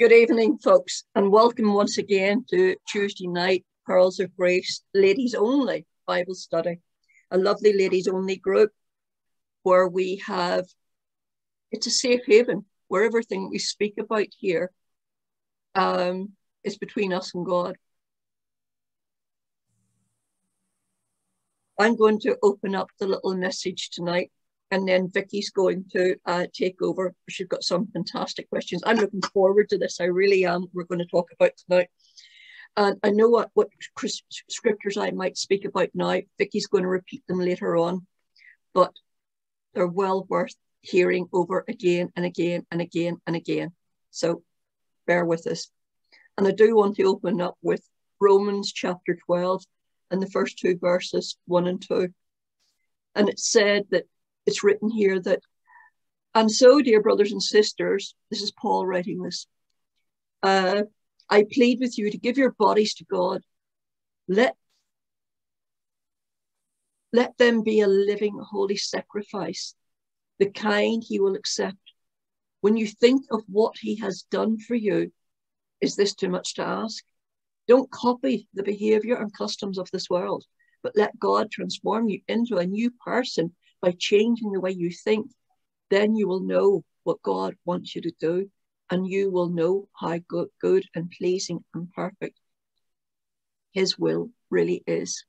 Good evening, folks, and welcome once again to Tuesday night Pearls of Grace Ladies Only Bible Study, a lovely ladies only group where we have it's a safe haven where everything we speak about here um, is between us and God. I'm going to open up the little message tonight and then Vicky's going to uh, take over. She's got some fantastic questions. I'm looking forward to this. I really am. We're going to talk about tonight. And I know what, what scriptures I might speak about now. Vicky's going to repeat them later on, but they're well worth hearing over again and again and again and again. So bear with us. And I do want to open up with Romans chapter 12 and the first two verses, one and two. And it said that it's written here that, and so, dear brothers and sisters, this is Paul writing this. Uh, I plead with you to give your bodies to God. Let let them be a living, holy sacrifice, the kind he will accept. When you think of what he has done for you, is this too much to ask? Don't copy the behavior and customs of this world, but let God transform you into a new person by changing the way you think, then you will know what God wants you to do, and you will know how good, good and pleasing and perfect His will really is.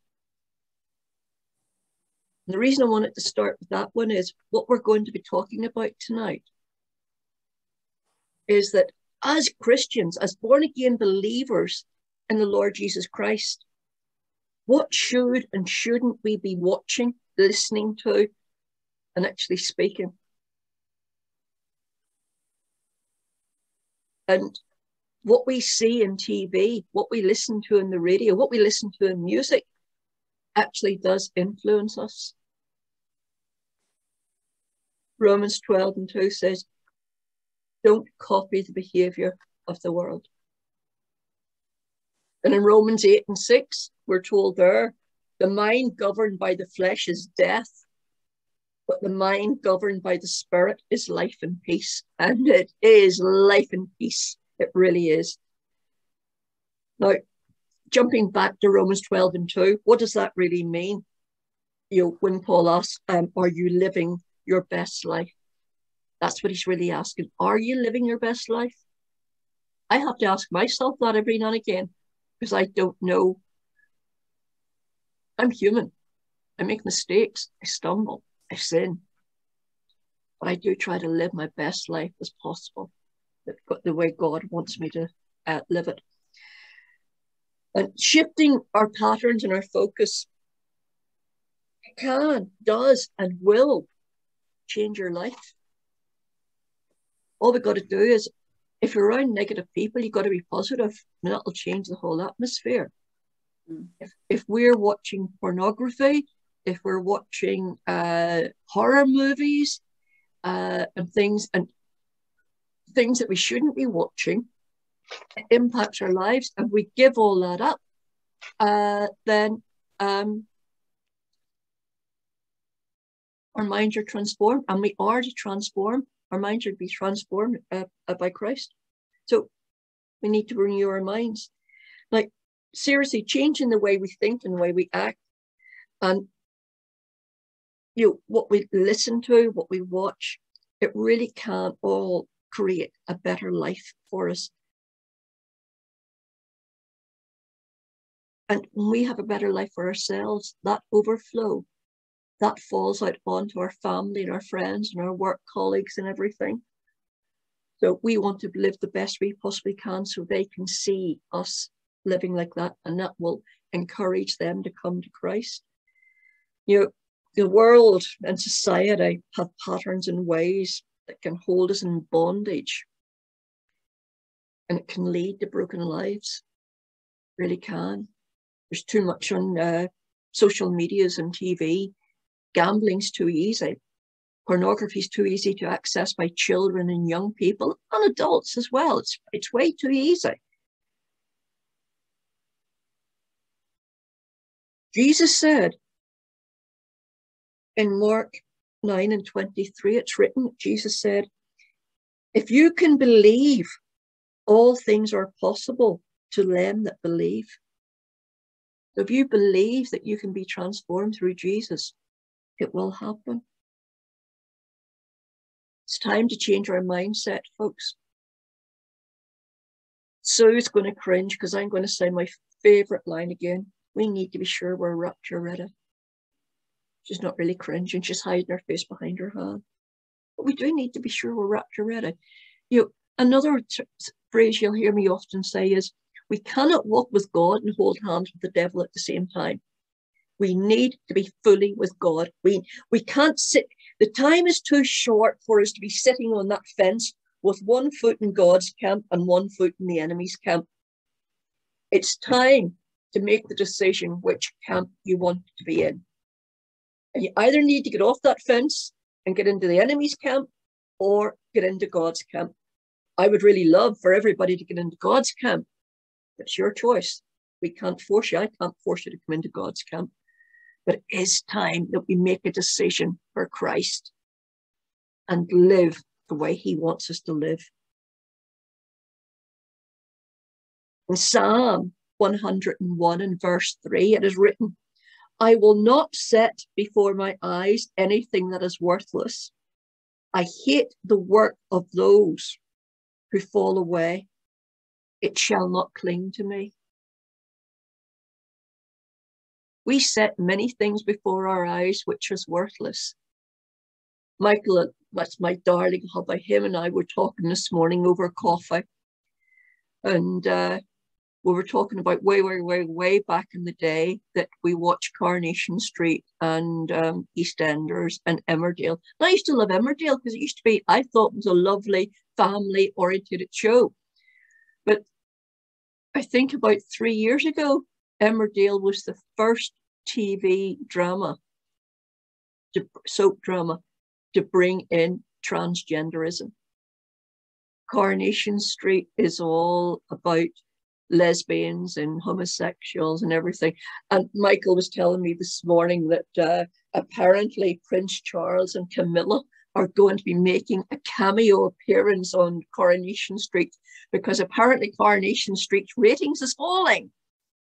The reason I wanted to start with that one is what we're going to be talking about tonight is that as Christians, as born again believers in the Lord Jesus Christ, what should and shouldn't we be watching, listening to, and actually speaking. And what we see in TV, what we listen to in the radio, what we listen to in music actually does influence us. Romans 12 and 2 says, don't copy the behavior of the world. And in Romans 8 and 6, we're told there, the mind governed by the flesh is death, but the mind governed by the spirit is life and peace. And it is life and peace. It really is. Now, jumping back to Romans 12 and 2, what does that really mean? You know, when Paul asks, um, are you living your best life? That's what he's really asking. Are you living your best life? I have to ask myself that every now and again because I don't know. I'm human. I make mistakes. I stumble. I sin. But I do try to live my best life as possible, the way God wants me to uh, live it. And shifting our patterns and our focus can, does, and will change your life. All we've got to do is, if you're around negative people, you've got to be positive, and that'll change the whole atmosphere. Mm. If, if we're watching pornography, if we're watching uh, horror movies uh, and things and things that we shouldn't be watching, impacts our lives, and we give all that up, uh, then um, our minds are transformed, and we are to transform. Our minds are to be transformed uh, uh, by Christ. So we need to renew our minds. Like seriously, changing the way we think and the way we act, and you know, what we listen to, what we watch, it really can't all create a better life for us. And when we have a better life for ourselves, that overflow, that falls out onto our family and our friends and our work colleagues and everything. So we want to live the best we possibly can so they can see us living like that and that will encourage them to come to Christ. You know, the world and society have patterns and ways that can hold us in bondage. And it can lead to broken lives. Really can. There's too much on uh, social medias and TV. Gambling's too easy. Pornography's too easy to access by children and young people and adults as well. It's, it's way too easy. Jesus said, in Mark 9 and 23, it's written, Jesus said, If you can believe, All things are possible to them that believe. So if you believe that you can be transformed through Jesus, it will happen. It's time to change our mindset, folks. Sue's going to cringe because I'm going to say my favorite line again. We need to be sure we're rapture ready. She's not really cringing, she's hiding her face behind her hand. But we do need to be sure we're rapture ready. You know, another t- phrase you'll hear me often say is we cannot walk with God and hold hands with the devil at the same time. We need to be fully with God. We we can't sit. The time is too short for us to be sitting on that fence with one foot in God's camp and one foot in the enemy's camp. It's time to make the decision which camp you want to be in. You either need to get off that fence and get into the enemy's camp or get into God's camp. I would really love for everybody to get into God's camp. It's your choice. We can't force you. I can't force you to come into God's camp. But it is time that we make a decision for Christ and live the way he wants us to live. In Psalm 101 and verse 3, it is written, I will not set before my eyes anything that is worthless. I hate the work of those who fall away. It shall not cling to me. We set many things before our eyes which is worthless. Michael, that's my darling hubby, him and I were talking this morning over coffee. And uh, we were talking about way, way, way, way back in the day that we watched Coronation Street and um, EastEnders and Emmerdale. And I used to love Emmerdale because it used to be, I thought, was a lovely family oriented show. But I think about three years ago, Emmerdale was the first TV drama, soap drama, to bring in transgenderism. Coronation Street is all about lesbians and homosexuals and everything. And Michael was telling me this morning that uh, apparently Prince Charles and Camilla are going to be making a cameo appearance on Coronation Street because apparently Coronation Street's ratings is falling.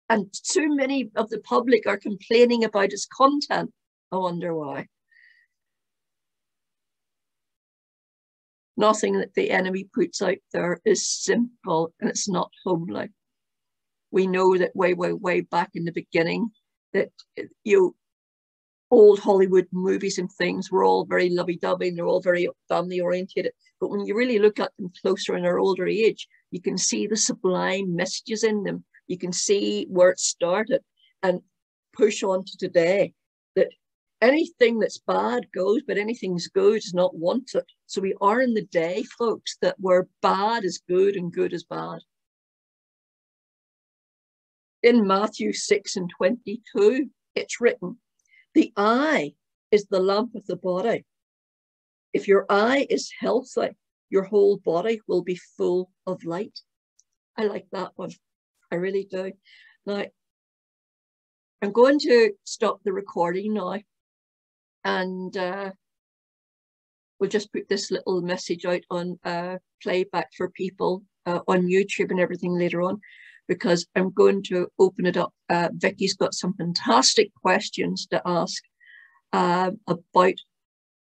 And too many of the public are complaining about its content. I wonder why. Nothing that the enemy puts out there is simple and it's not homely we know that way, way, way back in the beginning that you know, old Hollywood movies and things were all very lovey-dovey and they're all very family oriented. But when you really look at them closer in our older age, you can see the sublime messages in them. You can see where it started and push on to today that anything that's bad goes, but anything's good is not wanted. So we are in the day, folks, that where bad is good and good is bad in Matthew 6 and 22, it's written, The eye is the lamp of the body. If your eye is healthy, your whole body will be full of light. I like that one. I really do. Now, I'm going to stop the recording now and uh, we'll just put this little message out on uh, playback for people uh, on YouTube and everything later on because I'm going to open it up. Uh, Vicky's got some fantastic questions to ask uh, about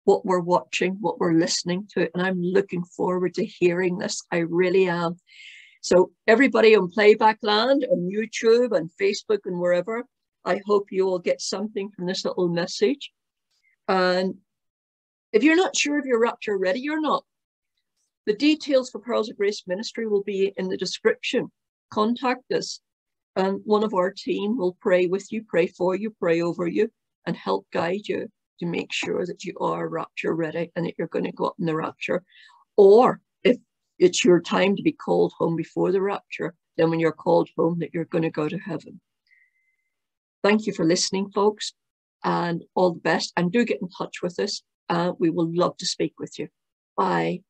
what we're watching, what we're listening to, and I'm looking forward to hearing this. I really am. So everybody on Playback Land, on YouTube and Facebook and wherever, I hope you all get something from this little message. And if you're not sure if you're rapture ready or not, the details for Pearls of Grace Ministry will be in the description contact us and one of our team will pray with you, pray for you, pray over you, and help guide you to make sure that you are rapture ready and that you're going to go up in the rapture. Or if it's your time to be called home before the rapture, then when you're called home, that you're going to go to heaven. Thank you for listening, folks, and all the best. And do get in touch with us. Uh, we will love to speak with you. Bye.